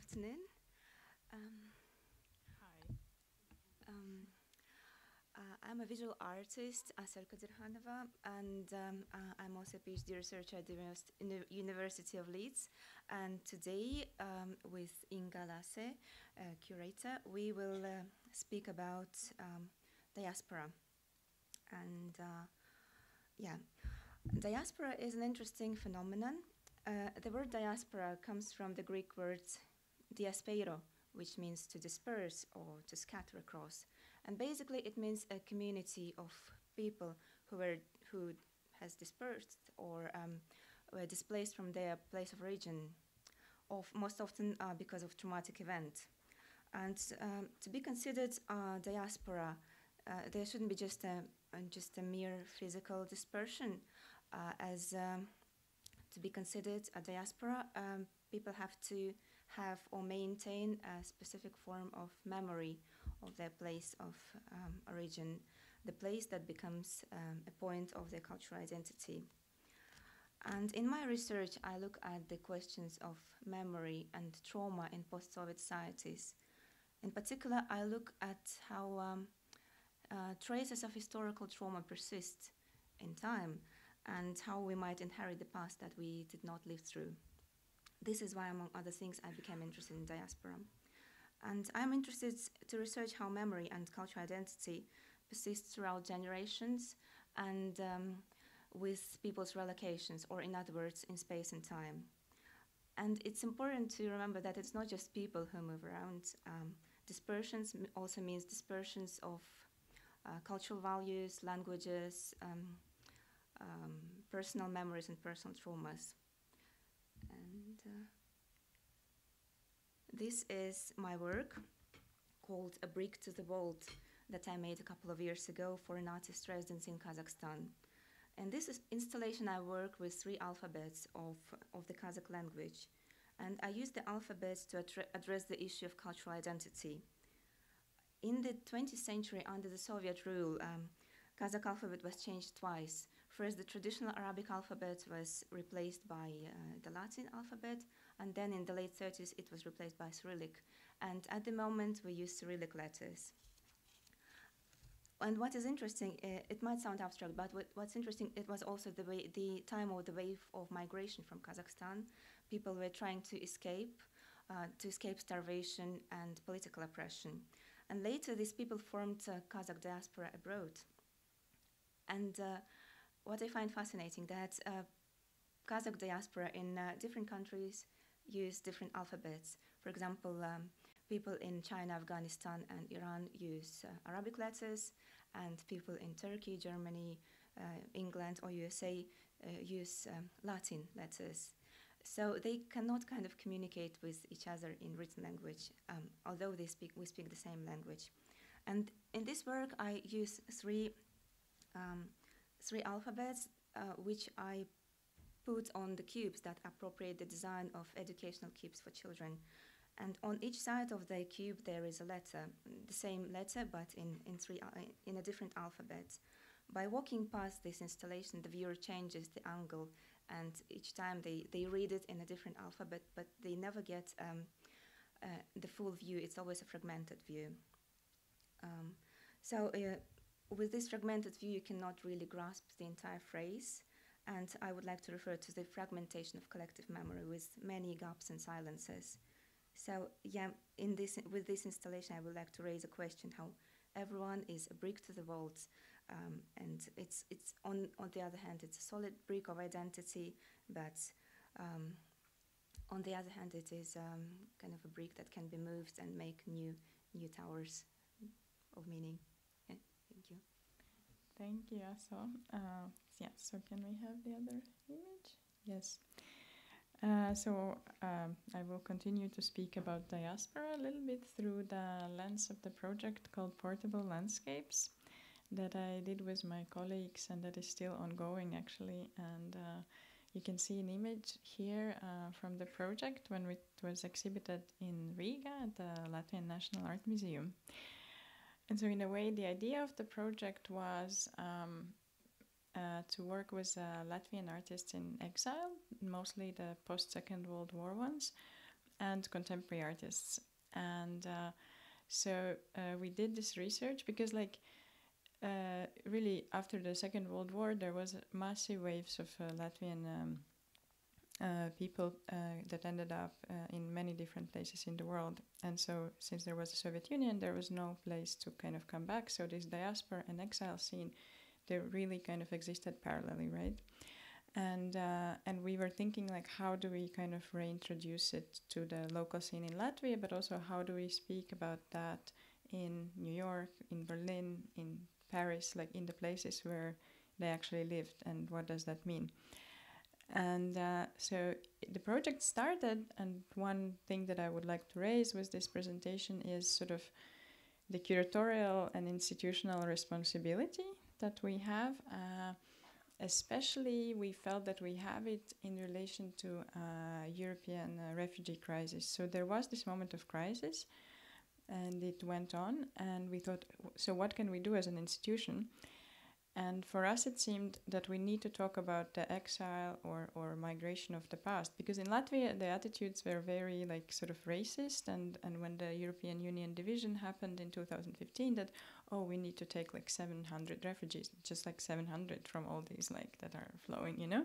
afternoon. Um, Hi. um, uh, I'm a visual artist, Assel Kadyrkhanova, and um, uh, I'm also a PhD researcher at the University of Leeds. And today, um, with Inga Lāce, uh, curator, we will uh, speak about um, diaspora. And uh, yeah, diaspora is an interesting phenomenon. Uh, the word diaspora comes from the Greek word diaspero, which means to disperse or to scatter across. And basically, it means a community of people who were who has dispersed or um, were displaced from their place of origin, of most often uh, because of traumatic event. And um, to be considered a diaspora, uh, there shouldn't be just a just a mere physical dispersion. Uh, as um, to be considered a diaspora, um, people have to have or maintain a specific form of memory of their place of um, origin, the place that becomes um, a point of their cultural identity. And in my research, I look at the questions of memory and trauma in post Soviet societies. In particular, I look at how um, uh, traces of historical trauma persist in time and how we might inherit the past that we did not live through. This is why, among other things, I became interested in diaspora. And I'm interested to research how memory and cultural identity persist throughout generations and um, with people's relocations, or in other words, in space and time. And it's important to remember that it's not just people who move around. Um, dispersions also means dispersions of uh, cultural values, languages, um, um, personal memories, and personal traumas. And uh, this is my work called A Brick to the World that I made a couple of years ago for an artist residency in Kazakhstan. And this installation, I work with three alphabets of, of the Kazakh language, and I use the alphabets to address the issue of cultural identity. In the 20th century, under the Soviet rule, um, Kazakh alphabet was changed twice. First, the traditional Arabic alphabet was replaced by uh, the Latin alphabet, and then in the late 30s, it was replaced by Cyrillic. And at the moment, we use Cyrillic letters. And what is interesting, uh, it might sound abstract, but what, what's interesting, it was also the, way, the time of the wave of migration from Kazakhstan. People were trying to escape, uh, to escape starvation and political oppression. And later, these people formed a Kazakh diaspora abroad. And uh, what I find fascinating that uh, Kazakh diaspora in uh, different countries use different alphabets. For example, um, people in China, Afghanistan, and Iran use uh, Arabic letters, and people in Turkey, Germany, uh, England, or USA uh, use um, Latin letters. So they cannot kind of communicate with each other in written language, um, although they speak, we speak the same language. And in this work, I use three um, three alphabets, uh, which I put on the cubes that appropriate the design of educational cubes for children. And on each side of the cube, there is a letter, the same letter, but in, in, three, uh, in a different alphabet. By walking past this installation, the viewer changes the angle, and each time they, they read it in a different alphabet, but they never get um, uh, the full view. It's always a fragmented view. Um, so uh, with this fragmented view, you cannot really grasp the entire phrase. And I would like to refer to the fragmentation of collective memory with many gaps and silences. So yeah, in this with this installation, I would like to raise a question: how everyone is a brick to the world, um, and it's it's on on the other hand, it's a solid brick of identity, but um, on the other hand, it is um, kind of a brick that can be moved and make new new towers of meaning. Thank you. You, Uh, yeah, so can we have the other image? Yes. Uh, so um, I will continue to speak about diaspora a little bit through the lens of the project called Portable Landscapes that I did with my colleagues and that is still ongoing actually. And uh, you can see an image here uh, from the project when it was exhibited in Riga at the Latvian National Art Museum. And so, in a way, the idea of the project was um, uh, to work with uh, Latvian artists in exile, mostly the post Second World War ones, and contemporary artists. And uh, so uh, we did this research because, like, uh, really after the Second World War, there was massive waves of Latvian um, uh, people uh, that ended up uh, in many different places in the world. And so, since there was the Soviet Union, there was no place to kind of come back. So this diaspora and exile scene, they really kind of existed parallelly, right? And uh, and we were thinking like, how do we kind of reintroduce it to the local scene in Latvia, but also how do we speak about that in New York, in Berlin, in Paris, like in the places where they actually lived, and what does that mean? And uh, so the project started, and one thing that I would like to raise with this presentation is sort of the curatorial and institutional responsibility that we have. Uh, especially, we felt that we have it in relation to uh, European uh, refugee crisis. So there was this moment of crisis, and it went on, and we thought, so what can we do as an institution? And for us, it seemed that we need to talk about the exile or, or migration of the past, because in Latvia, the attitudes were very like sort of racist. And, and when the European Union division happened in 2015, that, oh, we need to take like 700 refugees, just like 700 from all these like that are flowing, you know?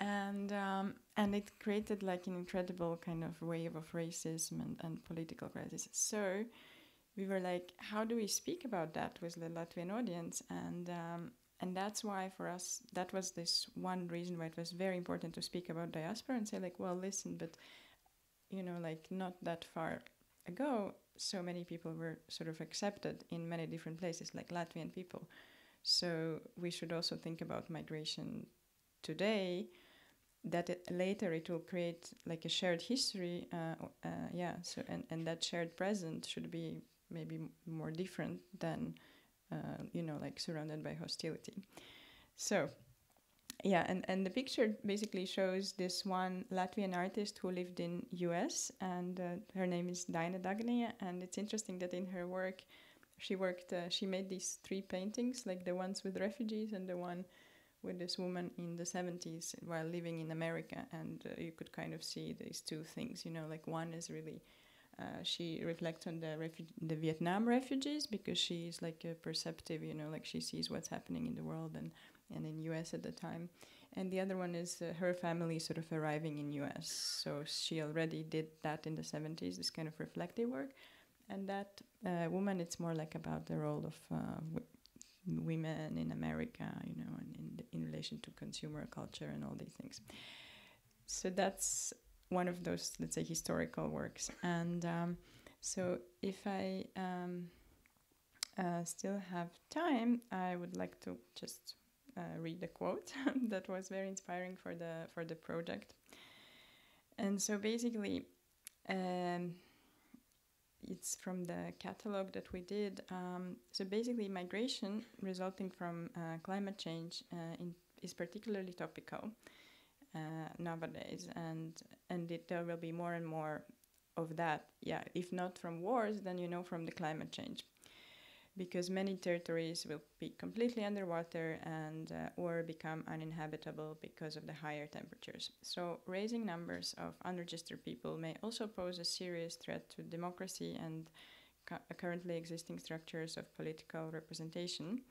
And, um, and it created like an incredible kind of wave of racism and, and political crisis. So, we were like, how do we speak about that with the Latvian audience? And um, and that's why for us that was this one reason why it was very important to speak about diaspora and say like, well, listen, but you know, like not that far ago, so many people were sort of accepted in many different places, like Latvian people. So we should also think about migration today. That it, later it will create like a shared history, uh, uh, yeah. So and, and that shared present should be maybe more different than uh, you know like surrounded by hostility. So yeah and, and the picture basically shows this one latvian artist who lived in us and uh, her name is Daina Dagnija and it's interesting that in her work she worked uh, she made these three paintings like the ones with refugees and the one with this woman in the 70s while living in america and uh, you could kind of see these two things you know like one is really uh, she reflects on the refu- the Vietnam refugees because she's like a perceptive, you know, like she sees what's happening in the world and and in U.S. at the time. And the other one is uh, her family sort of arriving in U.S. So she already did that in the 70s, this kind of reflective work. And that uh, woman, it's more like about the role of uh, women in America, you know, and in, in relation to consumer culture and all these things. So that's one of those, let's say, historical works. And um, so, if I um, uh, still have time, I would like to just uh, read a quote that was very inspiring for the for the project. And so, basically, um, it's from the catalog that we did. Um, so basically, migration resulting from uh, climate change uh, in, is particularly topical uh, nowadays, and and it, there will be more and more of that. Yeah, if not from wars, then you know from the climate change, because many territories will be completely underwater and uh, or become uninhabitable because of the higher temperatures. So raising numbers of unregistered people may also pose a serious threat to democracy and currently existing structures of political representation.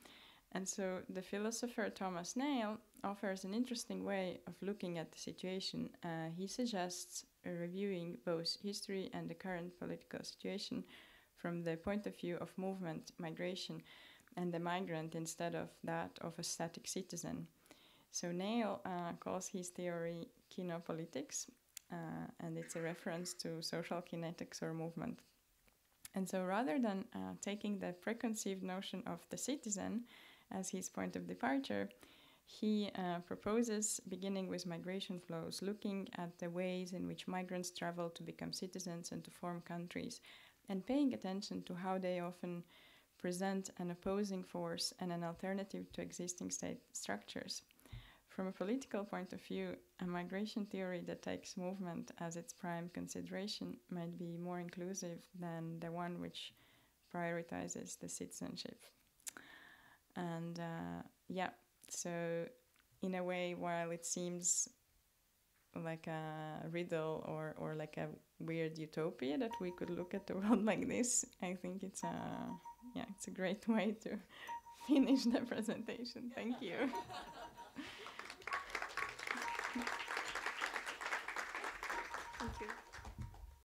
And so the philosopher Thomas Nail offers an interesting way of looking at the situation. Uh, he suggests reviewing both history and the current political situation from the point of view of movement, migration, and the migrant instead of that of a static citizen. So Nail uh, calls his theory kinopolitics, uh, and it's a reference to social kinetics or movement. And so rather than uh, taking the preconceived notion of the citizen, as his point of departure, he uh, proposes beginning with migration flows, looking at the ways in which migrants travel to become citizens and to form countries, and paying attention to how they often present an opposing force and an alternative to existing state structures. From a political point of view, a migration theory that takes movement as its prime consideration might be more inclusive than the one which prioritizes the citizenship and uh, yeah so in a way while it seems like a riddle or or like a weird utopia that we could look at the world like this, I think it's a yeah, it's a great way to finish the presentation. Thank you.